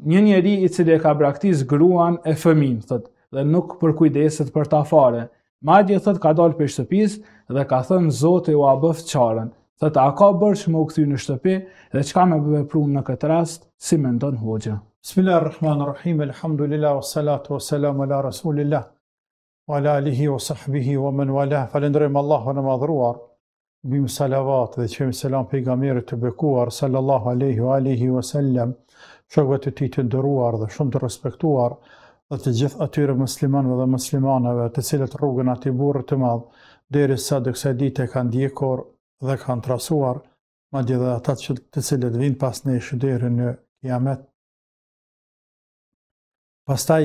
Një njeri i cili e ka braktis gruan e fëmijën, thot, dhe nuk përkujdeset për ta fare. Madje thot ka dalë prej shtëpis dhe ka thënë zoti ua bëftë çaren. Thot, a ka borxh me u kthy në shtëpi dhe çka me vepru në këtë rast, si mendon hoxha. Bismillah rrahman rrahim, elhamdulillah, o salatu, o salamu, ala rasulillah. wa ala alihi wa sahbihi wa man wala falënderojmë Allahun e madhëruar bim salavat dhe çojm selam pejgamberit të bekuar sallallahu alaihi wa alihi wa sallam shokëve të tij të nderuar dhe shumë të respektuar dhe të gjithë atyre muslimanëve dhe muslimaneve të cilët rrugën e atij burri të madh derisa dhe kësaj dite e kanë ndjekur dhe kanë trasuar madje edhe ata që të cilët vijnë pas nesh deri në kiamet pastaj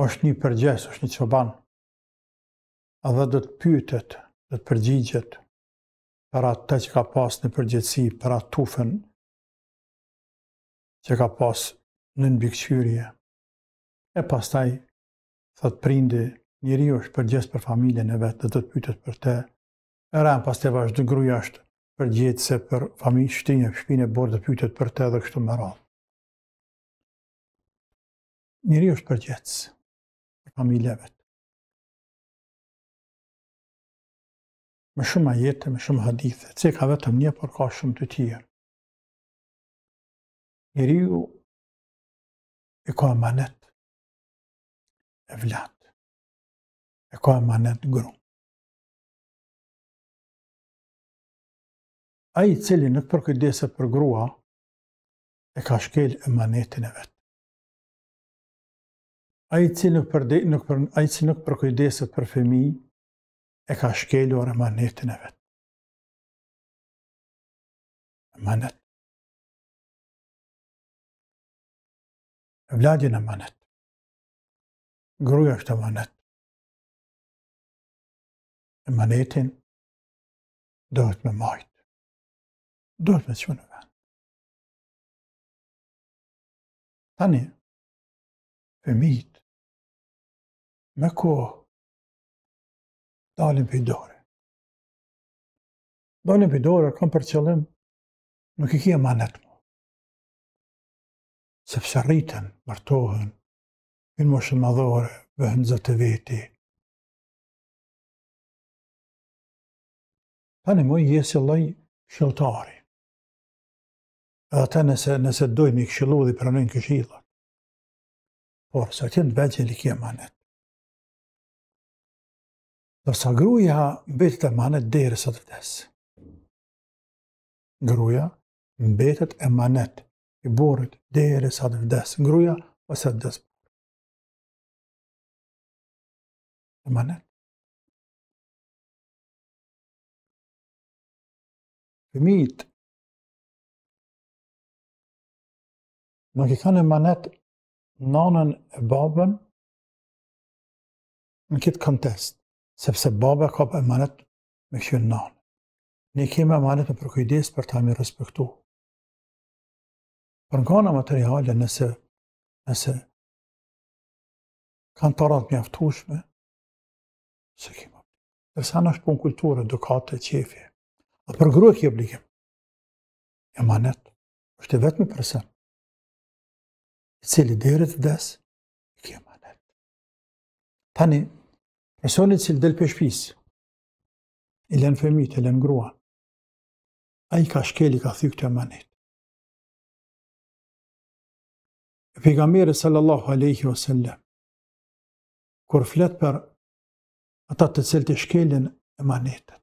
është një përgjegjës, është një çoban. Edhe do të pyetet, do të përgjigjet për atë që ka pas në përgjegjësi, për atë tufën që ka pas nën mbikëqyrje. E pastaj, thot prindi, njeriu është përgjegjës për familjen e vet, dhe do të pytet për te. E radhë, pastaj vazhdon, dhe gruja është përgjegjëse për familje, shtinje, shpinë e burrit, dhe pytet për te dhe kështu me radhë. njeriu është përgjegjës për familjen e vet. Me shumë ajete, me shumë hadithe, s'ka vetëm një, por ka shumë të tjerë. Njeriu e ka emanet evlat, e ka emanet grun. Ai i cili nuk përkujdeset për grua, e ka shkel emanetin e vet. Ai i cili nuk përde, nuk për, ai i cili nuk përkujdeset për fëmijë e ka shkelur emanetin e vet. Emanet. Evladi emanet. Gruja është emanet. Emanetin dohet me majtë. Dohet me çu në vend. Tani, fëmijët me kohë dalin prej dore. Dalin prej dore, kam për qëllim, nuk i kie emanet mo. Sepse rritën, martohen, në moshën madhore, bëhen zot të veti. Tani mo je si lloj këshilltari. Edhe ata nëse, nëse dojnë m'i këshillu dhe pranojnë këshilla. Por, sa të jenë të vegjël i ki emanet. Ndërsa gruja mbetet emanet derisa të vdes. Gruja mbetet emanet i burrit derisa të vdes gruja ose të vdes burri. Emanet. Fëmijët Nuk i kanë emanet nanën e babën në këtë kontest, sepse baba ka për emanet me kqyr nanën. Ne kemi emanet me u përkujdes për ta me i respektu. Për nga ana materiale nëse, nëse kanë të hyra të mjaftushme, s'e kemi. Ndërsa në është punë kulture, edukate, qejfi. A për gru e ki obligim. Emanet, është i vetmi person i cili deri të des, e ki emanet. Tani, personi i cili del prej shpisë, i len fëmijët, e len gruan, ai e ka shkel, e ka thy këtë emanet. Pejgamberi sallallahu aleyhi wa sallam, kur flet për ata të cilët e shkelin emanetet.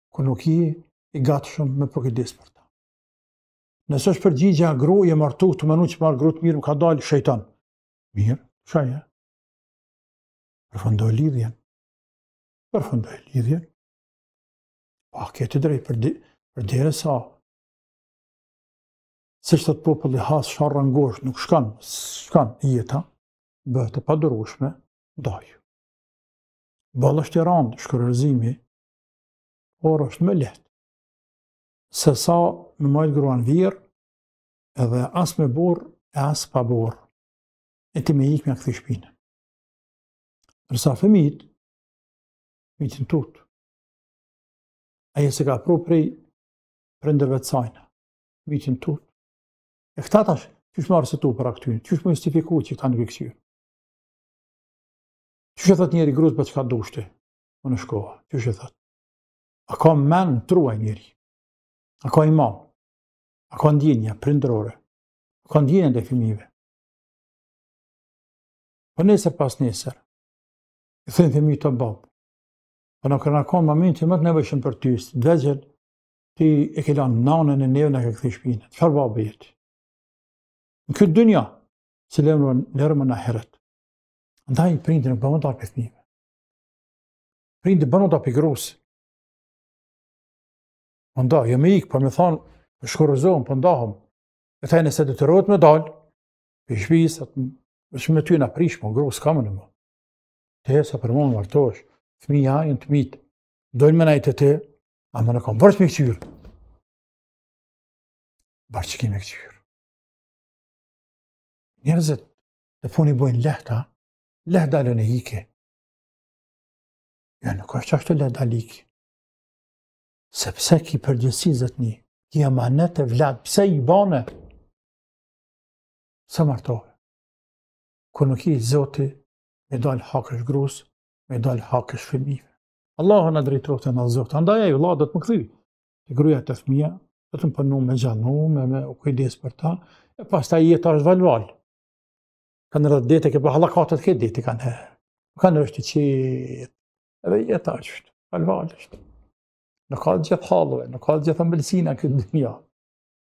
kur nuk je i gatshëm me u përkujdes për ta. Nëse është përgjigja gru je martu tu menu që marr gru të mirë më ka dalë shejtan. Mirë, lshoje. Përfundoj lidhjen. Përfundoj lidhjen. Pa, po, ke të drejtë, për, përderisa, siç thotë populli has sharra n'gozhdë, nuk shkon, s'shkon jeta, bëhet e padurushme, daje. Boll është i randë shkurorëzimi, por është më lehtë sesa me majt gruan vjerrë, edhe as me burrë, e as pa burrë, e ti me ik me ia kthy shpinën. Ndërsa fëmijt, fëmijt janë tutë, ajo s'i ka pru prej prindërve të sajna, fëmijt janë tutë, e këta tash, qysh me arsyetu për aktin, qysh me justifiku që këta në vikësirë. Qysh i thotë njeri grusë ban çka dush ti, Po në shkoha, qysh e thotë. A ka men në tru ai njeri? A ka iman? A ka ndjenja prindërore? A ka ndjenja ndaj fëmive? Po nesër pasnesër, i thonë fëmitë babë, po na kur jena kanë momentin më të nevojshëm për ty, si t'vegjël, ti e ke lanë nanën e neve na ke kthy shpinën, çfarë babe je ti? Në këtë dynja, se le më në ahiret. Ndaj, prindin, po më të apë fëmive. Prindi ban m'u nda prej grusë. M'u nda, jo me ikë, por po me thanë, po shkurorëzohëm, po ndahëm. E thaj nëse detyrohet me dalë, prej shpijës, atë shumë me ty në aprishë, për ngrohë s'ka më në më. Të hesa për më në martosh, fëmija janë të mitë, dojnë me nejtë te ti, ama kam borxh me këqyrë. Borxh e ki me këqyrë. Njerëzit këtë punë e bojnë lehta, Leh dalën e ike. Jo, nuk është ashtu leh dalë e ike. Sepse ki përgjegjësi, zotni, ki amanet evlad, pse i bane? Pse u martove kur nuk je i zoti, me dalë hakësh grusë, me dalë hakësh fëmive. Allahu na drejtoftë e na udhëzoftë. Andaj ai vëlla, do të m'u kthy te gruja te fëmija, do të me punu me gjallnu, me, m'u kujdes për ta, e pastaj jeta asht valë valë. Kanë herë deti, e ke pa hallakatet ky deti kanë herë. Kanë është i qetë, edhe jeta asht, valë valë është. Nuk ka gjithë hallvë, nuk ka gjithë ambëlsina këtë dynja.